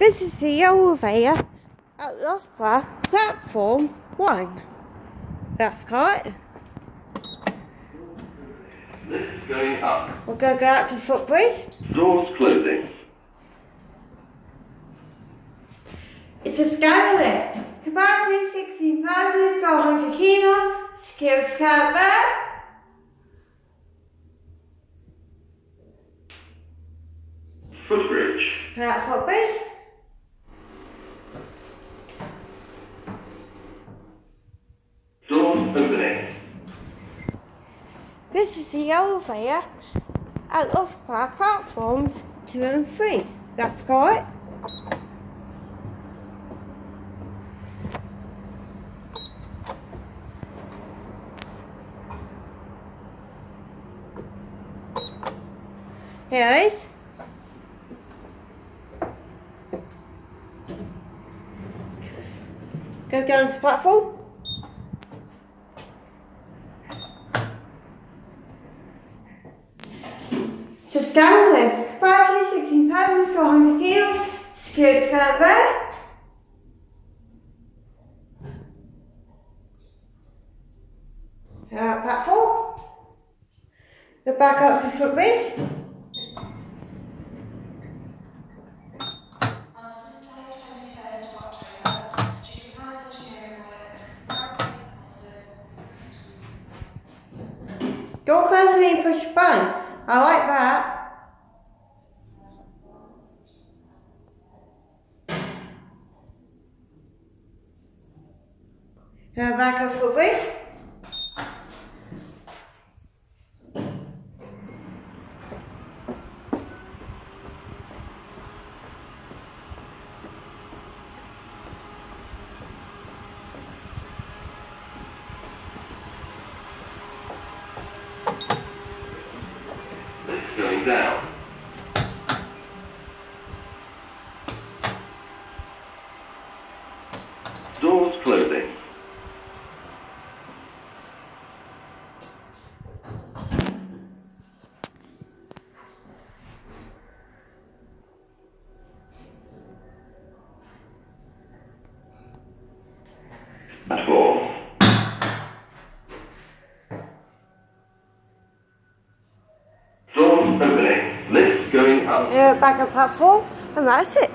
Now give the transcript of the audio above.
This is the elevator at Loughborough, platform one. That's. Lift going up. We're going to go out to the footbridge. Doors closing. It's a lift. Capacity 16 persons to 100 kilos. Security card. Footbridge. That's footbridge. This is the elevator at Loughborough platforms two and three. That's correct. Here it is. Go down to platform. So scan lift, capacity 16 persons to 100 kilos, security scan there. Uh, platform. Go back up to footbridge. On Sunday, 21st of October, due to planned engineering works, groundbreaking officers, Door closing and push button. I like that. Go back up footbridge. Lift going down. Doors closing. Platform. Doors opening. Lift going up. Yeah, back up platform. And that's it.